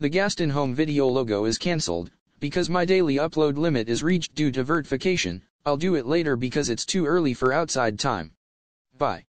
The Gaston Home video logo is cancelled, because my daily upload limit is reached due to vertification, I'll do it later because it's too early for outside time. Bye.